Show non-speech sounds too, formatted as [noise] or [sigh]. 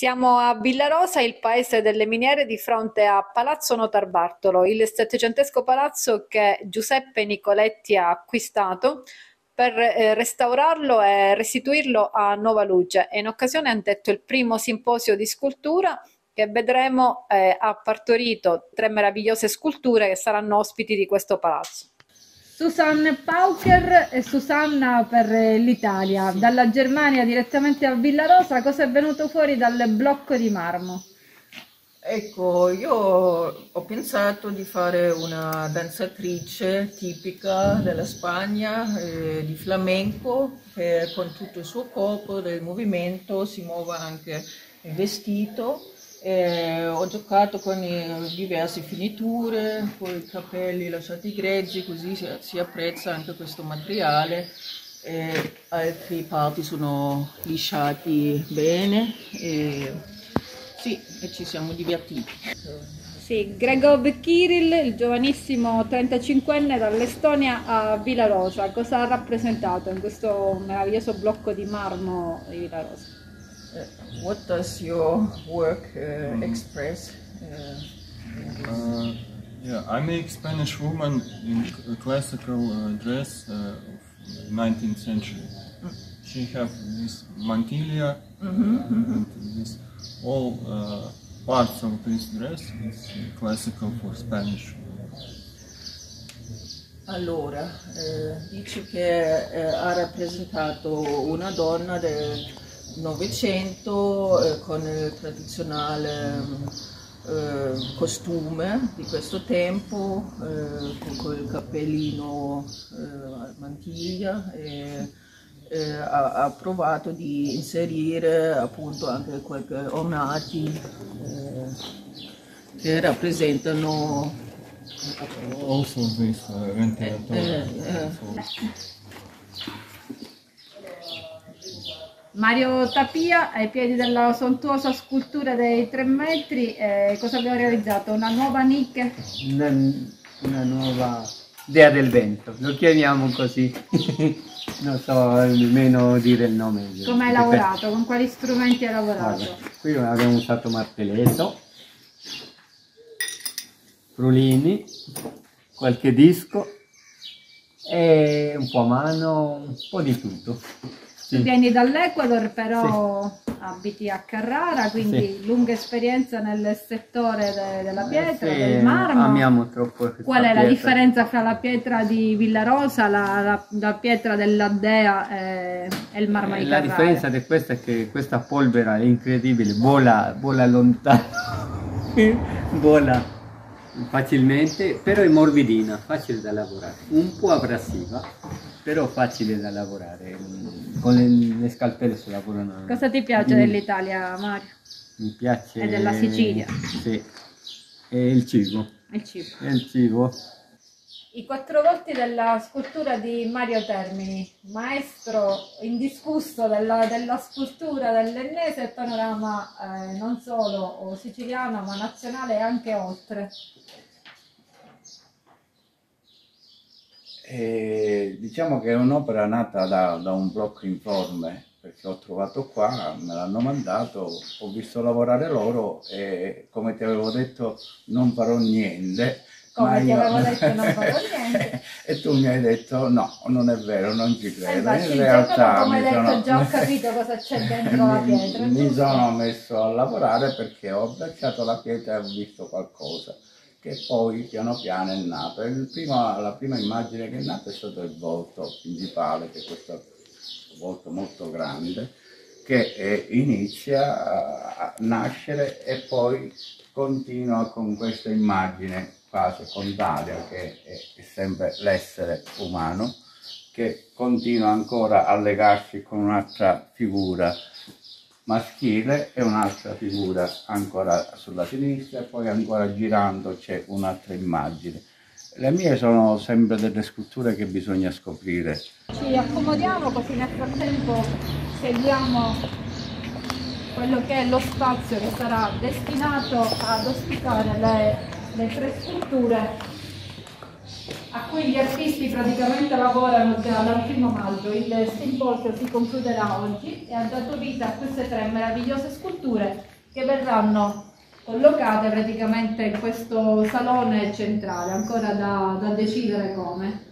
Siamo a Villarosa, il paese delle miniere, di fronte a Palazzo Notar Bartolo, il settecentesco palazzo che Giuseppe Nicoletti ha acquistato per eh, restaurarlo e restituirlo a nuova luce. In occasione ha detto il primo simposio di scultura che vedremo eh, ha partorito tre meravigliose sculture che saranno ospiti di questo palazzo. Susanne Pauker e Susanna per l'Italia. Dalla Germania direttamente a Villarosa, cosa è venuto fuori dal blocco di marmo? Ecco, io ho pensato di fare una danzatrice tipica della Spagna, eh, di flamenco, che con tutto il suo corpo del movimento si muova anche il vestito eh, ho giocato con diverse finiture, con i capelli lasciati grezzi, così si, si apprezza anche questo materiale. Eh, altri parti sono lisciati bene e, sì, e ci siamo divertiti. Sì, Gregor Kirill, il giovanissimo 35enne dall'Estonia a Villarosa, cosa ha rappresentato in questo meraviglioso blocco di marmo di Villarosa? Uh, what does your work uh, mm. express? Uh, yeah, I make Spanish woman in classical dress of 19th century. Mm. She have this mantilla mm -hmm, and this all parts of this dress is classical for Spanish. Allora, eh, dice che eh, ha rappresentato una donna del Novecento eh, con il tradizionale eh, costume di questo tempo, eh, con il cappellino a eh, mantiglia e ha, ha, provato di inserire appunto anche qualche ornati eh, che rappresentano also this uh, ventilator. Mario Tapia ai piedi della sontuosa scultura dei tre metri, eh, cosa abbiamo realizzato? Una nuova nicchia? Una, una, nuova dea del vento, lo chiamiamo così, [laughs] non so nemmeno dire il nome. Come hai lavorato? Con quali strumenti hai lavorato? Allora, qui abbiamo usato martelletto, frulini, qualche disco e un po' a mano, un po' di tutto. Sì. Tu vieni dall'Ecuador, però sì. abiti a Carrara, quindi sì. lunga esperienza nel settore de della pietra, eh, del marmo. Amiamo troppo Qual è pietra. la differenza fra la pietra di Villarosa, la, la, la pietra dell'Addea e, e, il marmo eh, di Carrara? La differenza di questa è che questa polvere è incredibile, vola, vola lontano, [laughs] vola facilmente, però è morbidina, facile da lavorare, un po' abrasiva, però facile da lavorare con le, le scalpelle si lavorano. Cosa ti piace mm. dell'Italia, Mario? Mi piace... E della Sicilia? Sì, e il cibo. Il cibo. E il cibo. I quattro volti della scultura di Mario Termini, maestro indiscusso della, della scultura dell'ennese panorama eh, non solo siciliano ma nazionale e anche oltre. E diciamo che è un'opera nata da, da, un blocco informe, perché ho trovato qua, me l'hanno mandato, ho visto lavorare loro e come ti avevo detto non farò niente. Come ti avevo detto non farò [laughs] niente. e tu mi hai detto no, non è vero, non ci credo. Eh, In realtà hai detto già ho [laughs] capito cosa c'è dentro la pietra. Mi sono messo a lavorare perché ho abbracciato la pietra e ho visto qualcosa che poi piano piano è nato. Primo, la prima immagine che è nata è stato il volto principale, che è questo volto molto grande, che eh, inizia a nascere e poi continua con questa immagine quasi secondaria, che è, è sempre l'essere umano, che continua ancora a legarsi con un'altra figura maschile e un'altra figura ancora sulla sinistra e poi ancora girando c'è un'altra immagine. Le mie sono sempre delle sculture che bisogna scoprire. Ci accomodiamo così nel frattempo seguiamo quello che è lo spazio che sarà destinato ad ospitare le, le tre sculture a cui gli artisti praticamente lavorano già dal primo maggio. Il Steamfolk si concluderà oggi e ha dato vita a queste tre meravigliose sculture che verranno collocate praticamente in questo salone centrale, ancora da, da decidere come.